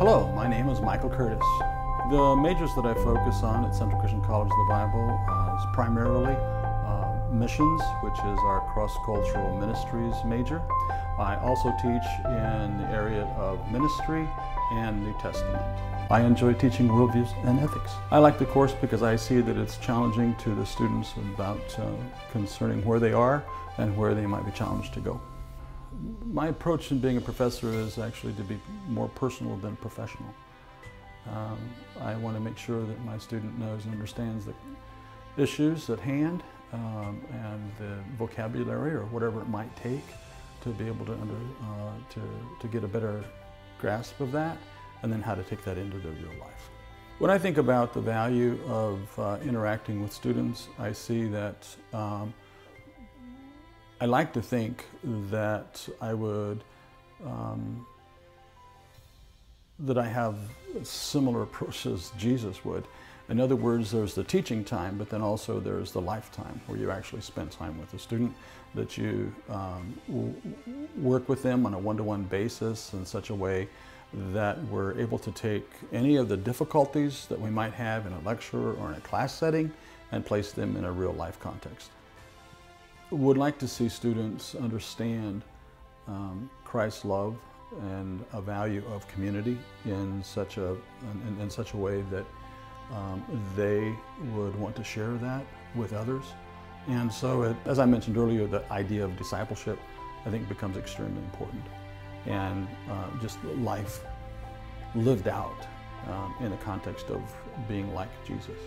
Hello, my name is Michael Curtice. The majors that I focus on at Central Christian College of the Bible uh, is primarily uh, missions, which is our cross-cultural ministries major. I also teach in the area of ministry and New Testament. I enjoy teaching worldviews and ethics. I like the course because I see that it's challenging to the students about uh, concerning where they are and where they might be challenged to go. My approach in being a professor is actually to be more personal than professional. Um, I want to make sure that my student knows and understands the issues at hand um, and the vocabulary or whatever it might take to be able to, under, uh, to, to get a better grasp of that and then how to take that into their real life. When I think about the value of uh, interacting with students, I see that um, I like to think that I would, um, that I have a similar approach as Jesus would. In other words, there's the teaching time, but then also there's the lifetime where you actually spend time with the student, that you um, work with them on a one-to-one basis in such a way that we're able to take any of the difficulties that we might have in a lecture or in a class setting and place them in a real life context. Would like to see students understand um, Christ's love and a value of community in such a, in, in such a way that um, they would want to share that with others. And so, it, as I mentioned earlier, the idea of discipleship, I think, becomes extremely important. And uh, just life lived out um, in the context of being like Jesus.